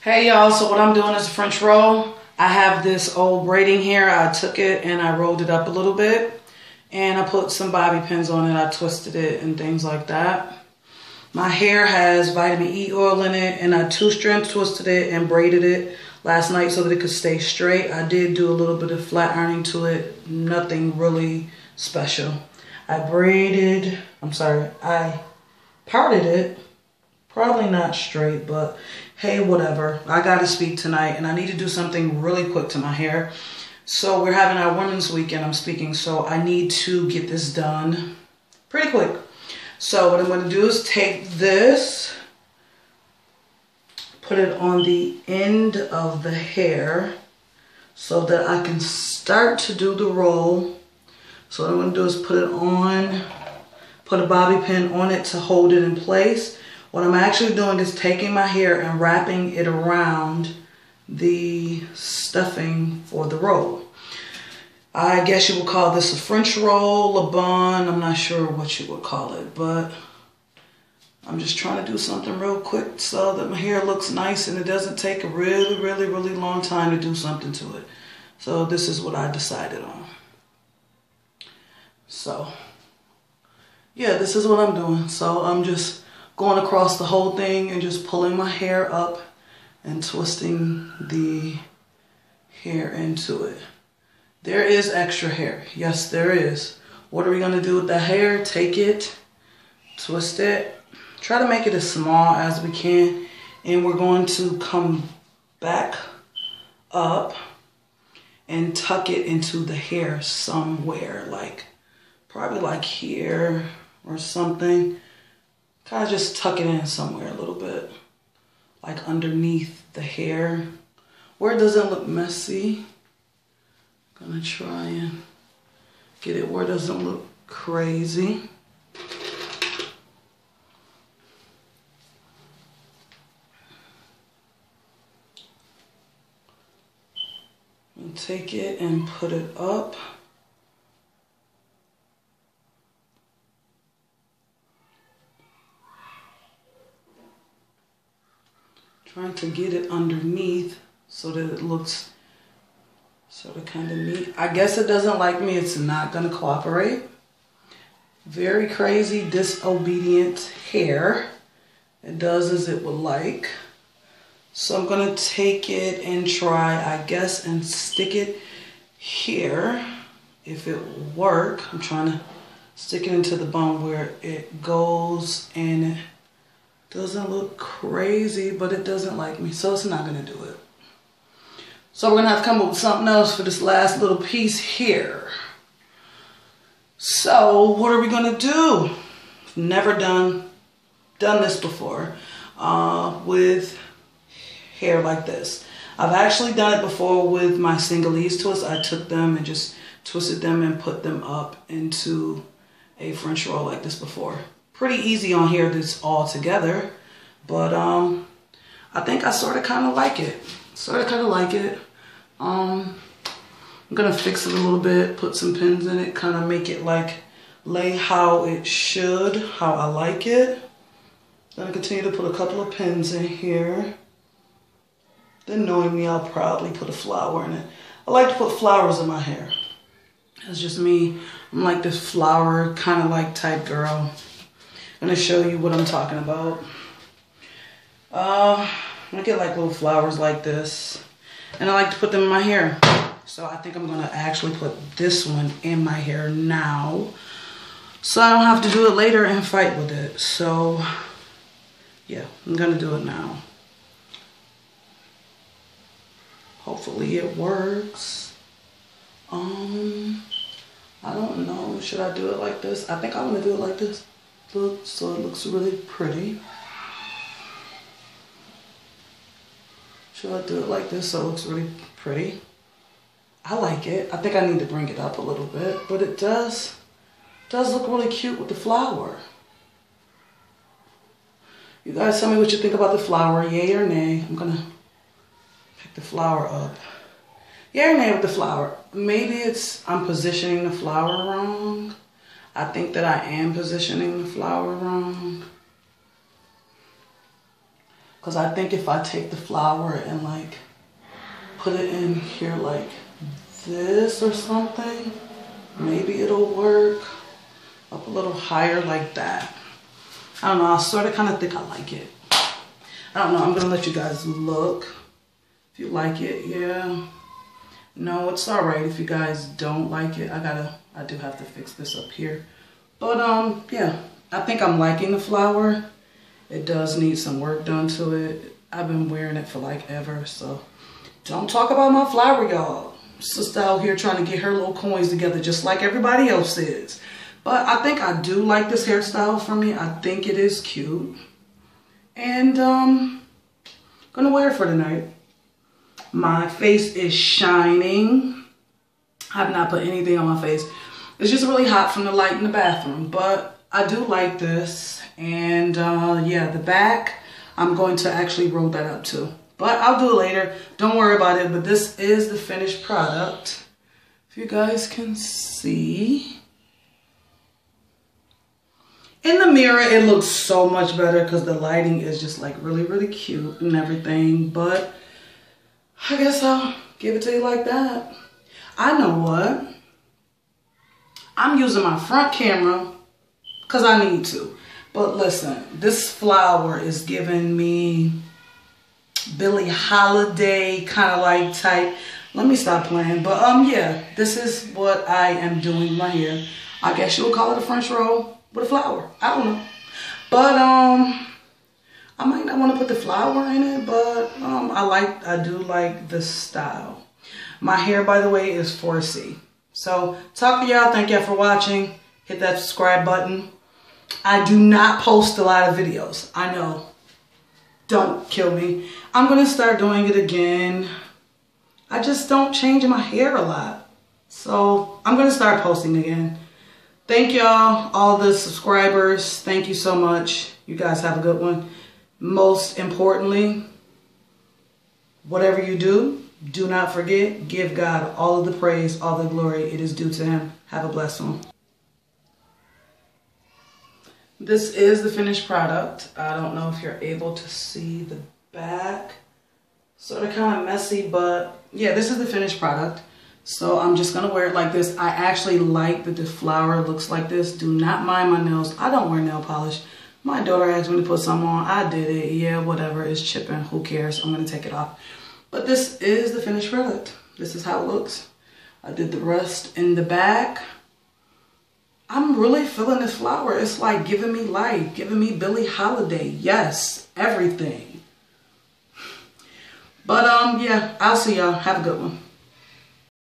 Hey y'all, so what I'm doing is a French roll. I have this old braiding here. I took it and I rolled it up a little bit. And I put some bobby pins on it. I twisted it and things like that. My hair has vitamin E oil in it and I two strand twisted it and braided it last night so that it could stay straight. I did do a little bit of flat ironing to it. Nothing really special. I braided, I'm sorry, I parted it. Probably not straight, but hey, whatever. I got to speak tonight and I need to do something really quick to my hair. So we're having our women's weekend, I'm speaking, so I need to get this done pretty quick. So what I'm going to do is take this, put it on the end of the hair so that I can start to do the roll. So what I'm going to do is put it on, put a bobby pin on it to hold it in place. What I'm actually doing is taking my hair and wrapping it around the stuffing for the roll. I guess you would call this a French roll, a bun. I'm not sure what you would call it, but I'm just trying to do something real quick so that my hair looks nice and it doesn't take a really, really, really long time to do something to it. So this is what I decided on. So, yeah, this is what I'm doing. So I'm just going across the whole thing and just pulling my hair up and twisting the hair into it. There is extra hair. Yes, there is. What are we going to do with the hair? Take it, twist it, try to make it as small as we can. And we're going to come back up and tuck it into the hair somewhere. Like, probably like here or something. Kind of just tuck it in somewhere a little bit. Like underneath the hair. Where it doesn't look messy. I'm Gonna try and get it where it doesn't look crazy. Take it and put it up. Trying to get it underneath so that it looks sort of kind of neat. I guess it doesn't like me. It's not going to cooperate. Very crazy, disobedient hair. It does as it would like. So I'm going to take it and try, I guess, and stick it here. If it will work, I'm trying to stick it into the bone where it goes and doesn't look crazy, but it doesn't like me, so it's not gonna do it. So we're gonna have to come up with something else for this last little piece here. So what are we gonna do? Never done, done this before uh, with hair like this. I've actually done it before with my Senegalese twists. I took them and just twisted them and put them up into a French roll like this before pretty easy on here this all together. But um, I think I sort of kind of like it. Sort of kind of like it. Um, I'm going to fix it a little bit, put some pins in it, kind of make it like lay how it should, how I like it. Gonna continue to put a couple of pins in here. Then knowing me, I'll probably put a flower in it. I like to put flowers in my hair. That's just me. I'm like this flower kind of like type girl. I'm gonna show you what I'm talking about. Uh, I get like little flowers like this. And I like to put them in my hair. So I think I'm gonna actually put this one in my hair now. So I don't have to do it later and fight with it. So yeah, I'm gonna do it now. Hopefully it works. Um, I don't know. Should I do it like this? I think I'm gonna do it like this so it looks really pretty. Should I do it like this so it looks really pretty? I like it. I think I need to bring it up a little bit, but it does, does look really cute with the flower. You guys tell me what you think about the flower, yay or nay. I'm gonna pick the flower up. Yay or nay with the flower. Maybe it's, I'm positioning the flower wrong. I think that I am positioning the flower wrong. Because I think if I take the flower and like put it in here like this or something, maybe it'll work up a little higher like that. I don't know, I sort of kind of think I like it. I don't know, I'm gonna let you guys look. If you like it, yeah. No, it's all right if you guys don't like it. I gotta, I do have to fix this up here. But um, yeah, I think I'm liking the flower. It does need some work done to it. I've been wearing it for like ever, so don't talk about my flower, y'all. Sister out here trying to get her little coins together just like everybody else is. But I think I do like this hairstyle for me. I think it is cute. And um, gonna wear it for tonight. My face is shining. I have not put anything on my face. It's just really hot from the light in the bathroom, but I do like this. And uh, yeah, the back, I'm going to actually roll that up too. But I'll do it later. Don't worry about it. But this is the finished product. If you guys can see. In the mirror, it looks so much better because the lighting is just like really, really cute and everything. But I guess I'll give it to you like that. I know what. I'm using my front camera because I need to. But listen, this flower is giving me Billie Holiday kind of like type. Let me stop playing. But um, yeah, this is what I am doing my hair. I guess you would call it a French roll with a flower. I don't know. But um, I might not want to put the flower in it, but um, I like, I do like the style. My hair, by the way, is 4C. So talk to y'all. Thank y'all for watching. Hit that subscribe button. I do not post a lot of videos. I know. Don't kill me. I'm going to start doing it again. I just don't change my hair a lot. So I'm going to start posting again. Thank y'all, all the subscribers. Thank you so much. You guys have a good one. Most importantly, whatever you do, do not forget, give God all of the praise, all the glory. It is due to him. Have a blessed one. This is the finished product. I don't know if you're able to see the back. Sort of kind of messy, but yeah, this is the finished product. So I'm just gonna wear it like this. I actually like that the flower looks like this. Do not mind my nails. I don't wear nail polish. My daughter asked me to put some on. I did it. Yeah, whatever. It's chipping. Who cares? I'm to take it off. But this is the finished product. This is how it looks. I did the rest in the back. I'm really feeling this flower. It's like giving me life, giving me Billie Holiday. Yes, everything. But um, yeah, I'll see y'all. Have a good one.